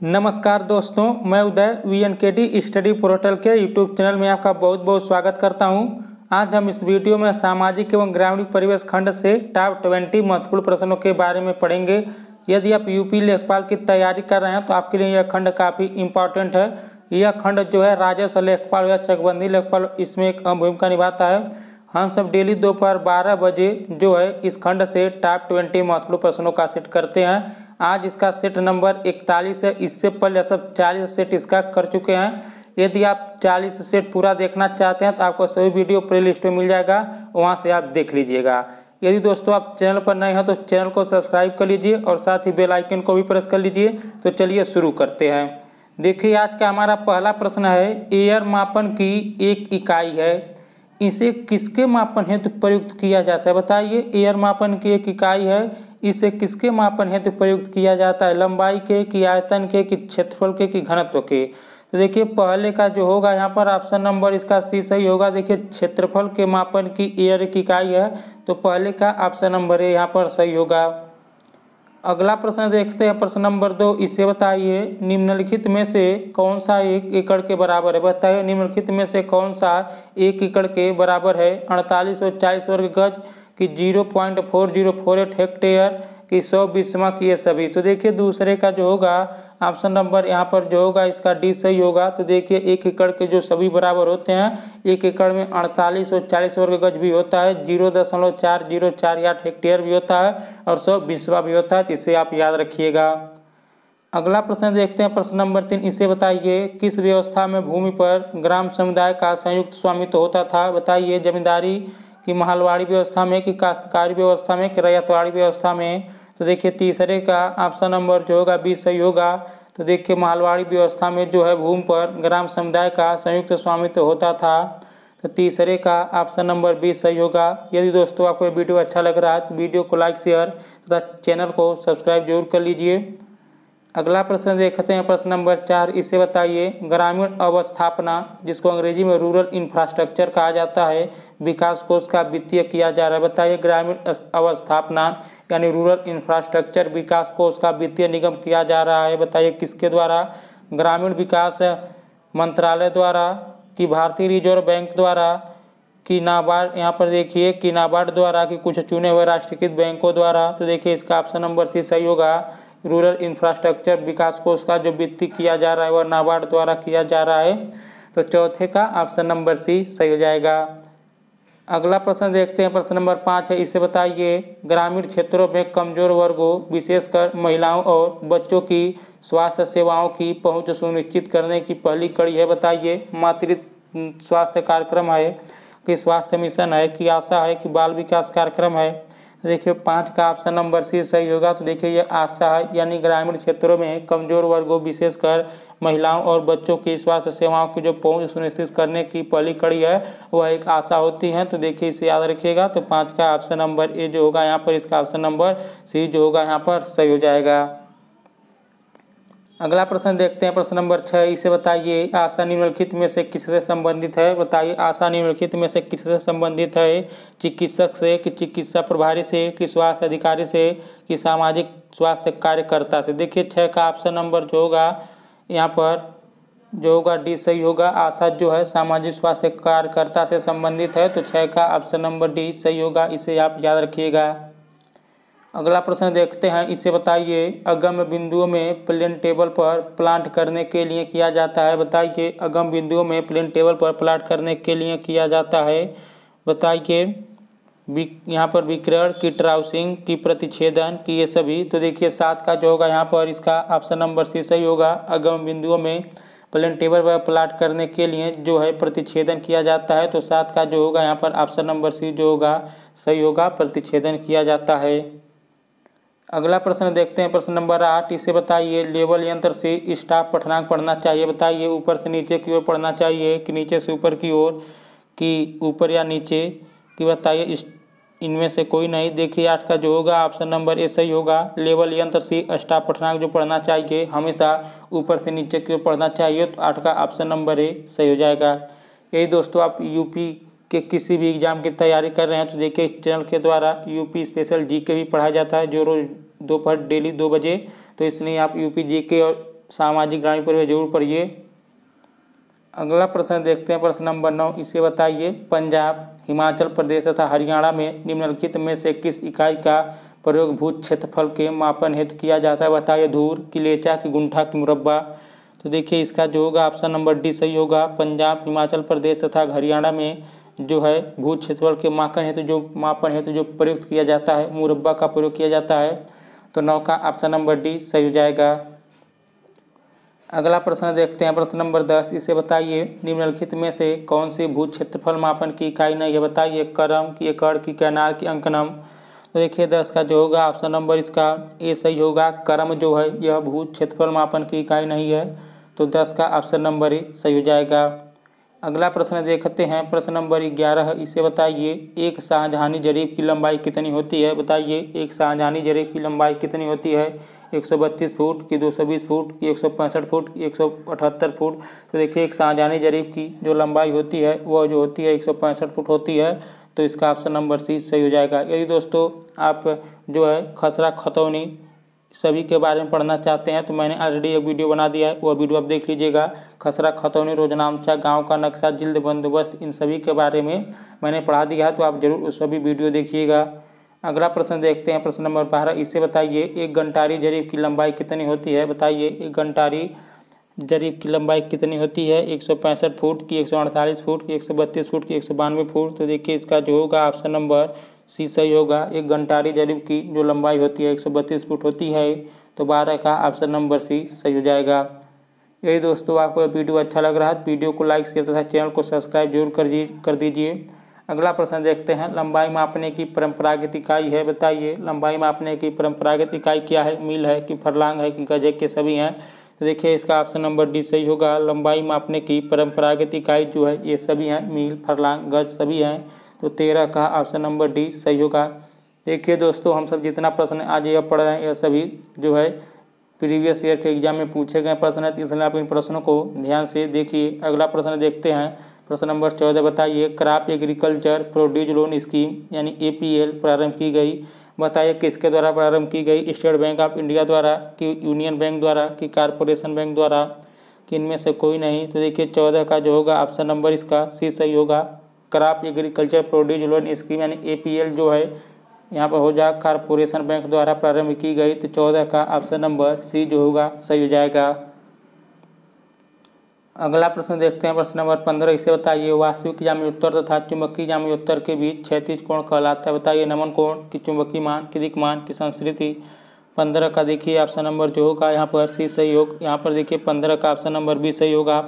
नमस्कार दोस्तों, मैं Uday V N K D study portal के यूट्यूब चैनल में आपका बहुत बहुत स्वागत करता हूँ। आज हम इस वीडियो में सामाजिक एवं ग्रामीण परिवेश खंड से टॉप ट्वेंटी महत्वपूर्ण प्रश्नों के बारे में पढ़ेंगे। यदि आप यूपी लेखपाल की तैयारी कर रहे हैं तो आपके लिए यह खंड काफ़ी इंपॉर्टेंट है। यह खंड जो है राजस्व लेखपाल या चकबंदी लेखपाल, इसमें एक अहम भूमिका निभाता है। हम सब डेली दोपहर बारह बजे जो है इस खंड से टॉप ट्वेंटी महत्वपूर्ण प्रश्नों का सेट करते हैं। आज इसका सेट नंबर इकतालीस है। इससे पहले सब चालीस सेट इसका कर चुके हैं। यदि आप 40 सेट पूरा देखना चाहते हैं तो आपको सभी वीडियो प्ले लिस्ट में मिल जाएगा। वहाँ से आप देख लीजिएगा। यदि दोस्तों आप चैनल पर नए हैं तो चैनल को सब्सक्राइब कर लीजिए और साथ ही बेल आइकन को भी प्रेस कर लीजिए। तो चलिए शुरू करते हैं। देखिए, आज का हमारा पहला प्रश्न है एयर मापन की एक इकाई है। इसे किसके मापन हेतु तो प्रयुक्त किया जाता है? बताइए एयर मापन की एक इकाई है। इसे किसके मापन हेतु तो प्रयुक्त किया जाता है? लंबाई के कि आयतन के कि क्षेत्रफल के कि घनत्व के? तो देखिए, पहले का जो होगा, यहाँ पर ऑप्शन नंबर इसका सी सही होगा। देखिए, क्षेत्रफल के मापन की एयर की इकाई है तो पहले का ऑप्शन नंबर है यहाँ पर सही होगा। अगला प्रश्न देखते हैं, प्रश्न नंबर दो, इसे बताइए, निम्नलिखित में से कौन सा एक एकड़ के बराबर है? बताइए, निम्नलिखित में से कौन सा एक एकड़ के बराबर है? अड़तालीस और चालीस वर्ग गज कि zero point four zero four eight hectare कि सौ बीसवा की ये सभी। तो देखिए दूसरे का जो होगा ऑप्शन नंबर यहाँ पर जो होगा, इसका डी सही होगा। तो देखिए एक एकड़ के जो सभी बराबर होते हैं, एक एकड़ में अड़तालीस और चालीस वर्ग गज भी होता है ज़ीरो दशमलव चार ज़ीरो चार आठ हेक्टेयर भी होता है और सौ बीसवा भी होता है तो इसे आप याद रखिएगा। अगला प्रश्न देखते हैं, प्रश्न नंबर तीन, इसे बताइए, किस व्यवस्था में भूमि पर ग्राम समुदाय का संयुक्त स्वामित्व होता था? बताइए, जमींदारी कि महलवाड़ी व्यवस्था में, कि काश्तकारी व्यवस्था में, कि रैयतवाड़ी व्यवस्था में तो देखिए तीसरे का ऑप्शन नंबर जो होगा, बीस सही होगा। तो देखिए महलवाड़ी व्यवस्था में जो है भूमि पर ग्राम समुदाय का संयुक्त स्वामित्व होता था। तो तीसरे का ऑप्शन नंबर बीस सही होगा। यदि दोस्तों आपको वीडियो अच्छा लग रहा है तो वीडियो को लाइक, शेयर तथा चैनल को सब्सक्राइब ज़रूर कर लीजिए। अगला प्रश्न देखते हैं। प्रश्न नंबर चार, इसे बताइए, ग्रामीण अवस्थापना, जिसको अंग्रेज़ी में रूरल इंफ्रास्ट्रक्चर कहा जाता है, विकास कोष का वित्तीय किया जा रहा है। बताइए, ग्रामीण अवस्थापना, यानी रूरल इंफ्रास्ट्रक्चर विकास कोष का वित्तीय निगम किया जा रहा है। बताइए, किसके द्वारा? ग्रामीण विकास मंत्रालय द्वारा, कि भारतीय रिज़र्व बैंक द्वारा, कि नाबार्ड, यहाँ पर देखिए, कि नाबार्ड द्वारा, कि कुछ चुने हुए राष्ट्रीयकृत बैंकों द्वारा। तो देखिए, इसका ऑप्शन नंबर सी सही होगा। रूरल इंफ्रास्ट्रक्चर विकास कोष का जो वित्तीय किया जा रहा है, वह नाबार्ड द्वारा किया जा रहा है। तो चौथे का ऑप्शन नंबर सी सही हो जाएगा। अगला प्रश्न देखते हैं। प्रश्न नंबर पाँच है। इसे बताइए, ग्रामीण क्षेत्रों में कमज़ोर वर्गों, विशेषकर महिलाओं और बच्चों की स्वास्थ्य सेवाओं की पहुँच सुनिश्चित करने की पहली कड़ी है, बताइए। मातृत्व स्वास्थ्य कार्यक्रम है कि स्वास्थ्य मिशन है कि आशा है कि बाल विकास कार्यक्रम है? देखिए, पाँच का ऑप्शन नंबर सी सही होगा तो देखिए, ये आशा यानी ग्रामीण क्षेत्रों में कमज़ोर वर्गों, विशेषकर महिलाओं और बच्चों की स्वास्थ्य सेवाओं की जो पहुँच सुनिश्चित करने की पहली कड़ी है, वह एक आशा होती है। तो देखिए, इसे याद रखिएगा तो पाँच का ऑप्शन नंबर ए जो होगा, यहाँ पर इसका ऑप्शन नंबर सी जो होगा, यहाँ पर सही हो जाएगा। अगला प्रश्न देखते हैं। प्रश्न नंबर छः इसे बताइए, आशा निम्नलिखित में से किससे संबंधित है? बताइए, आशा निम्नलिखित में से किससे संबंधित है? चिकित्सक से, कि चिकित्सा प्रभारी से, कि स्वास्थ्य अधिकारी से, कि सामाजिक स्वास्थ्य कार्यकर्ता से? देखिए छः का ऑप्शन नंबर जो होगा, यहाँ पर जो होगा डी सही होगा। आशा जो है, सामाजिक स्वास्थ्य कार्यकर्ता से संबंधित है तो छः का ऑप्शन नंबर डी सही होगा। इसे आप याद रखिएगा। अगला प्रश्न देखते हैं। इसे बताइए, अगम बिंदुओं में प्लेन टेबल पर प्लांट करने के लिए किया जाता है? बताइए, अगम बिंदुओं में प्लेन टेबल पर प्लांट करने के लिए किया जाता है? बताइए यहाँ पर विक्रयण की ट्राउसिंग की प्रतिच्छेदन, की ये सभी। तो देखिए, सात का जो होगा यहाँ पर, इसका ऑप्शन नंबर सी सही होगा। अगम बिंदुओं में प्लेन टेबल पर प्लाट करने के लिए जो है प्रतिच्छेदन किया जाता है। तो सात का जो होगा यहाँ पर, ऑप्शन नंबर सी जो होगा, सही होगा, प्रतिच्छेदन किया जाता है। अगला प्रश्न देखते हैं। प्रश्न नंबर आठ, इसे बताइए, लेवल यंत्र से स्टाफ पठनांक पढ़ना चाहिए। बताइए, ऊपर से नीचे की ओर पढ़ना चाहिए कि नीचे से ऊपर की ओर, कि ऊपर या नीचे, कि बताइए, इस, इनमें से कोई नहीं। देखिए, आठ का जो होगा, ऑप्शन नंबर ए सही होगा। लेवल यंत्र से स्टाफ पठनांक जो पढ़ना चाहिए, हमेशा ऊपर से नीचे की ओर पढ़ना चाहिए तो आठ का ऑप्शन नंबर ए सही हो जाएगा। यही दोस्तों, आप यूपी के किसी भी एग्ज़ाम की तैयारी कर रहे हैं तो देखिए इस चैनल के द्वारा यूपी स्पेशल जी के भी पढ़ाया जाता है जो रोज़ दोपहर डेली दो बजे। तो इसलिए आप यूपी जी के और सामाजिक ग्रामीण परिवेश ज़रूर पढ़िए। अगला प्रश्न देखते हैं, प्रश्न नंबर नौ, इसे बताइए, पंजाब, हिमाचल प्रदेश तथा हरियाणा में निम्नलिखित में से किस इकाई का प्रयोग भूत क्षेत्रफल के मापन हेतु किया जाता है? बताइए, धूर, किलेचा की गुंठा की मुरब्बा। तो देखिए इसका जो होगा ऑप्शन नंबर डी सही होगा। पंजाब, हिमाचल प्रदेश तथा हरियाणा में जो है भू क्षेत्रफल के मापन हेतु जो मापन हेतु जो प्रयुक्त किया जाता है, मुरब्बा का प्रयोग किया जाता है। तो नौ का ऑप्शन नंबर डी सही हो जाएगा। अगला प्रश्न देखते हैं, प्रश्न नंबर दस। इसे बताइए, निम्नलिखित में से कौन सी भू क्षेत्रफल मापन की इकाई नहीं है? बताइए करम की एकड़ की, कैनाल की, अंकनम। तो देखिए, दस का जो होगा, ऑप्शन नंबर इसका ए सही होगा। कर्म जो है, यह भू क्षेत्रफल मापन की इकाई नहीं है। तो दस का ऑप्शन नंबर ही सही हो जाएगा। अगला प्रश्न देखते हैं। प्रश्न नंबर ग्यारह, इसे बताइए, एक शाहजहानी जरीब की लंबाई कितनी होती है? बताइए, एक शाहजहानी जरीब की लंबाई कितनी होती है? 132 फुट की 220 फुट की, एक सौ पैंसठ फुट की, एक सौ अठहत्तर फुट। तो देखिए, एक शाहजहानी जरीब की जो लंबाई होती है, वह जो होती है, एक सौ पैंसठ फुट होती है। तो इसका ऑप्शन नंबर सी सही हो जाएगा। यदि दोस्तों, आप जो है खसरा खतौनी सभी के बारे में पढ़ना चाहते हैं तो मैंने ऑलरेडी एक वीडियो बना दिया है। वह वीडियो आप देख लीजिएगा। खसरा, खतौनी, रोजनामचा, गाँव का नक्शा, जिल्द बंदोबस्त, इन सभी के बारे में मैंने पढ़ा दिया है तो आप ज़रूर उस सभी वीडियो देखिएगा। अगला प्रश्न देखते हैं, प्रश्न नंबर बारह। इससे बताइए, एक घंटारी जरीब की लंबाई कितनी होती है? बताइए, एक घंटारी जरीब की लंबाई कितनी होती है? एक सौ पैंसठ फुट की, एक सौ अड़तालीस फुट की, एक सौ बत्तीस फुट की, एक सौ बानवे फुट? तो देखिए, इसका जो होगा ऑप्शन नंबर सी सही होगा एक घंटारी जरीब की जो लंबाई होती है, एक सौ बत्तीस फुट होती है तो बारह का ऑप्शन नंबर सी, सही हो जाएगा। यही दोस्तों, आपको यह वीडियो अच्छा लग रहा है, वीडियो को लाइक शेयर तथा चैनल को सब्सक्राइब ज़रूर कर कर दीजिए। अगला प्रश्न देखते हैं, लंबाई मापने की परंपरागत इकाई है, बताइए। लंबाई मापने की परंपरागत इकाई क्या है? मील है कि फरलांग है कि गजक के सभी हैं? तो देखिए, इसका ऑप्शन नंबर डी सही होगा। लंबाई मापने की परंपरागत इकाई जो है, ये सभी हैं, मील, फरलांग, गज सभी हैं। तो तेरह का ऑप्शन नंबर डी सही होगा। देखिए दोस्तों, हम सब जितना प्रश्न आज यह पढ़ रहे हैं, यह सभी जो है प्रीवियस ईयर के एग्ज़ाम में पूछे गए प्रश्न है तो इसलिए आप इन प्रश्नों को ध्यान से देखिए। अगला प्रश्न देखते हैं। प्रश्न नंबर चौदह बताइए, crop agriculture produce loan scheme यानी एपीएल प्रारंभ की गई। बताइए किसके द्वारा प्रारंभ की गई? स्टेट बैंक ऑफ़ इंडिया द्वारा कि यूनियन बैंक द्वारा कि कारपोरेशन बैंक द्वारा? कि इनमें से कोई नहीं? तो देखिए चौदह का जो होगा ऑप्शन नंबर इसका सी सही होगा। Crop agriculture produce loan scheme यानी ए जो है, यहाँ पर हो जाए कारपोरेशन बैंक द्वारा प्रारंभ की गई तो चौदह का ऑप्शन नंबर सी जो होगा, सही हो जाएगा। अगला प्रश्न देखते हैं, प्रश्न नंबर पंद्रह, इसे बताइए, वास्तविक जामी उत्तर तथा चुंबकीय जामी उत्तर के बीच क्षैतिज कोण कहलाता है, बताइए, नमन कोण की चुंबकीय मान की दिक्मान की संस्कृति? पंद्रह का देखिए ऑप्शन नंबर जो होगा, यहाँ पर सी सही होगा, यहाँ पर देखिए, पंद्रह का ऑप्शन नंबर बी सही होगा।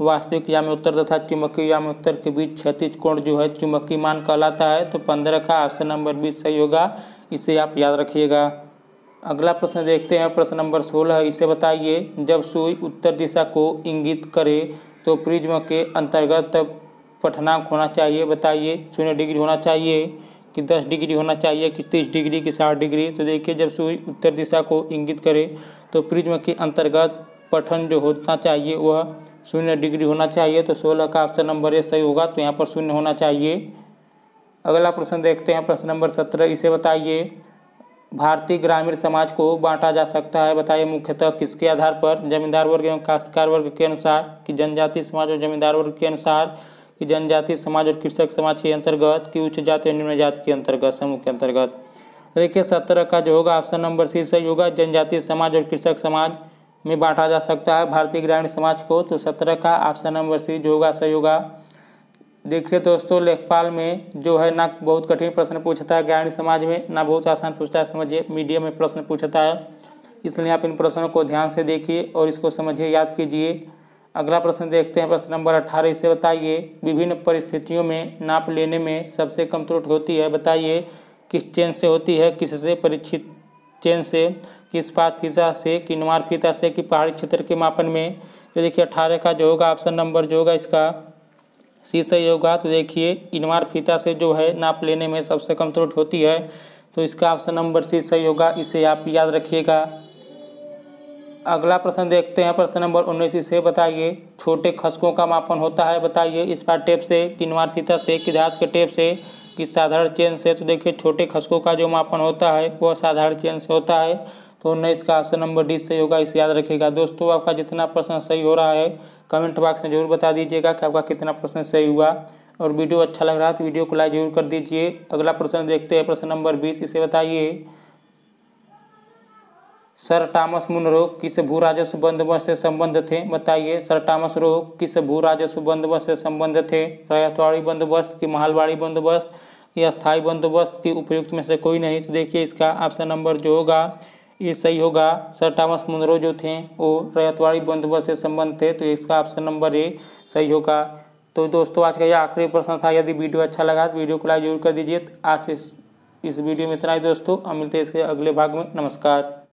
वास्तविक याम उत्तर तथा चुंबकीय याम उत्तर के बीच क्षैतिज कोण जो है चुंबकीय मान कहलाता है तो पंद्रह का ऑप्शन नंबर बीस सही होगा, इसे आप याद रखिएगा। अगला प्रश्न देखते हैं, प्रश्न नंबर सोलह इसे बताइए, जब सुई उत्तर दिशा को इंगित करे तो प्रिज्म के अंतर्गत पठनांक होना चाहिए, बताइए, शून्य डिग्री होना चाहिए कि दस डिग्री होना चाहिए कि तीस डिग्री कि साठ डिग्री तो देखिए, जब सुई उत्तर दिशा को इंगित करे तो प्रिज्म के अंतर्गत पठन जो होना चाहिए, वह शून्य डिग्री होना चाहिए तो सोलह का ऑप्शन नंबर ए सही होगा तो यहाँ पर शून्य होना चाहिए। अगला प्रश्न देखते हैं, प्रश्न नंबर सत्रह, इसे बताइए, भारतीय ग्रामीण समाज को बांटा जा सकता है? बताइए, मुख्यतः किसके आधार पर? जमींदार वर्ग एवं काश्तकार वर्ग के अनुसार, कि जनजाति समाज और जमींदार वर्ग के अनुसार, कि जनजाति समाज और कृषक समाज के अंतर्गत, कि उच्च जाति और निम्न जाति के अंतर्गत, समूह के अंतर्गत। देखिए, सत्रह का जो होगा, ऑप्शन नंबर सी सही होगा, जनजातीय समाज और कृषक समाज में बांटा जा सकता है। भारतीय ग्रामीण समाज को तो सत्रह का ऑप्शन नंबर सी जो होगा, सही होगा। देखिए दोस्तों, लेखपाल में जो है ना बहुत कठिन प्रश्न पूछता है। ग्रामीण समाज में ना बहुत आसान पूछता है, समझिए। मीडिया में प्रश्न पूछता है। इसलिए आप इन प्रश्नों को ध्यान से देखिए और इसको समझिए, याद कीजिए। अगला प्रश्न देखते हैं। प्रश्न नंबर अट्ठारह इसे बताइए। विभिन्न परिस्थितियों में नाप लेने में सबसे कम त्रुटि होती है, बताइए। किस चेन से होती है, किससे परीक्षित चेन से? कि इस्पात फीता से कि नुमार फीता से कि पहाड़ी क्षेत्र के मापन में तो देखिए अठारह का जो होगा ऑप्शन नंबर जो होगा इसका सी सही होगा। तो देखिए इनवार फीता से जो है नाप लेने में सबसे कम त्रुटि होती है। तो इसका ऑप्शन नंबर सी सही होगा। इसे आप याद रखिएगा। अगला प्रश्न देखते हैं। प्रश्न नंबर उन्नीस इसे बताइए। छोटे खसकों का मापन होता है, बताइए। इस बार टेप से किनवार फीता से कि के टेप से कि साधारण चेन से तो देखिए छोटे खसकों का जो मापन होता है वह साधारण चेन से होता है। तो उन्नीस का ऑप्शन नंबर डी सही होगा, इसे याद रखिएगा। दोस्तों, आपका जितना प्रश्न सही हो रहा है, कमेंट बॉक्स में ज़रूर बता दीजिएगा कि आपका कितना प्रश्न सही हुआ। और वीडियो अच्छा लग रहा है तो वीडियो को लाइक ज़रूर कर दीजिए। अगला प्रश्न देखते हैं, प्रश्न नंबर बीस। इसे बताइए, सर टॉमस मुनरो किस भू राजस्व बंदोबस्त से संबंध थे? बताइए, सर टॉमस रो किस भू राजस्व बंदोबस्त से संबंध थे? रैयतवाड़ी बंदोबस्त की महालवाड़ी बंदोबस्त या स्थायी बंदोबस्त की उपयुक्त में से कोई नहीं? तो देखिए, इसका ऑप्शन नंबर जो होगा ये सही होगा। सर टॉमस मुनरो जो थे, वो रैतवाड़ी बंदोबस्त से संबंध थे तो इसका ऑप्शन नंबर ए सही होगा। तो दोस्तों, आज का यह आखिरी प्रश्न था। यदि वीडियो अच्छा लगा तो वीडियो को लाइक ज़रूर कर दीजिए। आज इस इस वीडियो में इतना ही दोस्तों। अब मिलते हैं इसके अगले भाग में। नमस्कार।